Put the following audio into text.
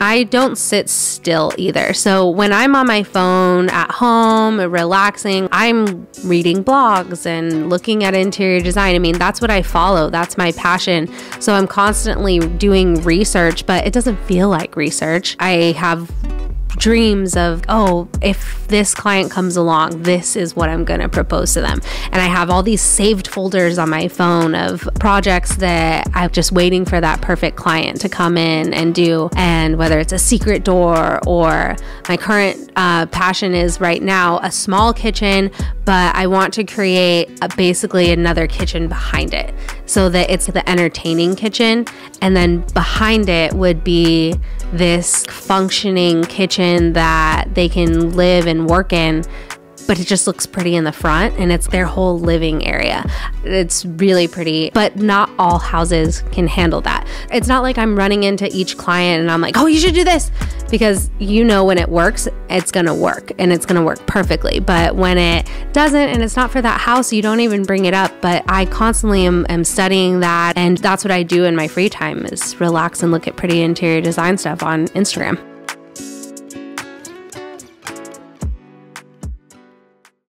I don't sit still either. So when I'm on my phone at home, relaxing, I'm reading blogs and looking at interior design. I mean, that's what I follow, that's my passion. So I'm constantly doing research, but it doesn't feel like research. I have dreams of, oh, if this client comes along, this is what I'm going to propose to them. And I have all these saved folders on my phone of projects that I'm just waiting for that perfect client to come in and do. And whether it's a secret door or my current uh, passion is right now a small kitchen, but I want to create a, basically another kitchen behind it so that it's the entertaining kitchen. And then behind it would be this functioning kitchen that they can live and work in but it just looks pretty in the front and it's their whole living area. It's really pretty, but not all houses can handle that. It's not like I'm running into each client and I'm like, oh, you should do this because you know when it works, it's gonna work and it's gonna work perfectly. But when it doesn't and it's not for that house, you don't even bring it up. But I constantly am, am studying that and that's what I do in my free time is relax and look at pretty interior design stuff on Instagram.